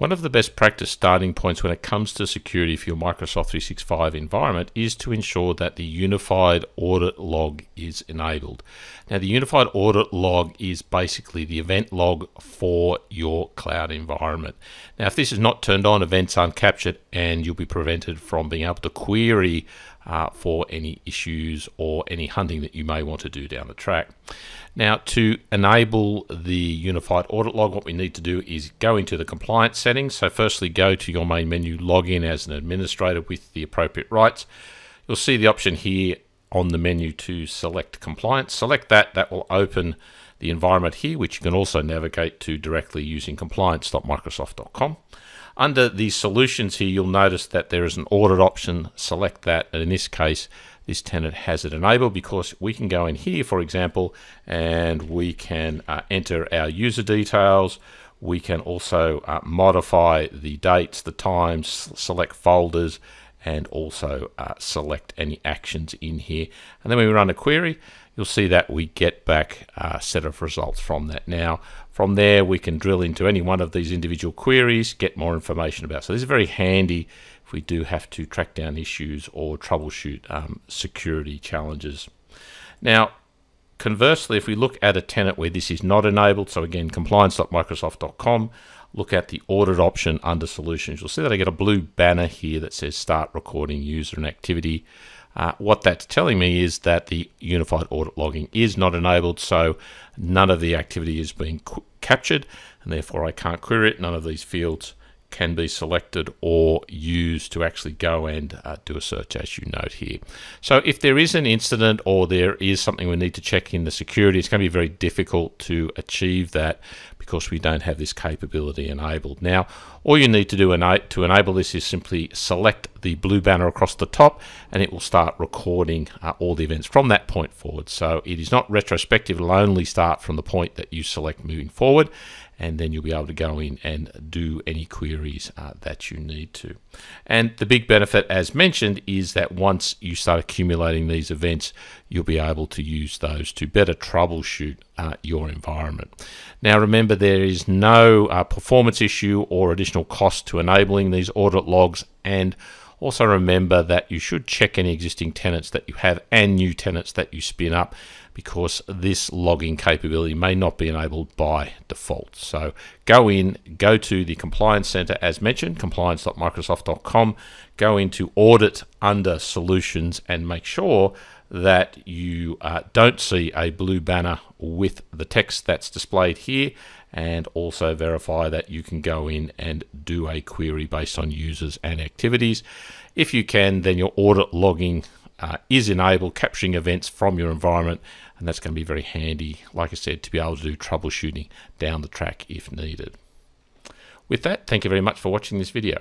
One of the best practice starting points when it comes to security for your Microsoft 365 environment is to ensure that the unified audit log is enabled. Now, the unified audit log is basically the event log for your cloud environment. Now, if this is not turned on, events aren't captured and you'll be prevented from being able to query uh, for any issues or any hunting that you may want to do down the track. Now, to enable the unified audit log, what we need to do is go into the compliance settings. So, firstly, go to your main menu, log in as an administrator with the appropriate rights. You'll see the option here on the menu to select compliance. Select that, that will open the environment here, which you can also navigate to directly using compliance.microsoft.com. Under the solutions here, you'll notice that there is an audit option. Select that, and in this case, this tenant has it enabled because we can go in here, for example, and we can uh, enter our user details. We can also uh, modify the dates, the times, select folders, and also uh, select any actions in here. And then we run a query, you'll see that we get back a set of results from that. Now, from there, we can drill into any one of these individual queries, get more information about. So this is very handy if we do have to track down issues or troubleshoot um, security challenges. Now, conversely, if we look at a tenant where this is not enabled, so again, compliance.microsoft.com, look at the audit option under solutions. You'll see that I get a blue banner here that says start recording user and activity. Uh, what that's telling me is that the unified audit logging is not enabled, so none of the activity is being captured, and therefore I can't query it. None of these fields can be selected or used to actually go and uh, do a search as you note here. So if there is an incident or there is something we need to check in the security, it's going to be very difficult to achieve that because we don't have this capability enabled. Now, all you need to do to enable this is simply select the blue banner across the top and it will start recording uh, all the events from that point forward. So it is not retrospective, it'll only start from the point that you select moving forward and then you'll be able to go in and do any queries uh, that you need to. And the big benefit, as mentioned, is that once you start accumulating these events, you'll be able to use those to better troubleshoot uh, your environment. Now, remember, there is no uh, performance issue or additional cost to enabling these audit logs and also remember that you should check any existing tenants that you have and new tenants that you spin up because this logging capability may not be enabled by default. So go in, go to the Compliance Center as mentioned, compliance.microsoft.com, go into Audit under Solutions and make sure that you uh, don't see a blue banner with the text that's displayed here and also verify that you can go in and do a query based on users and activities. If you can, then your audit logging uh, is enabled, capturing events from your environment, and that's going to be very handy, like I said, to be able to do troubleshooting down the track if needed. With that, thank you very much for watching this video.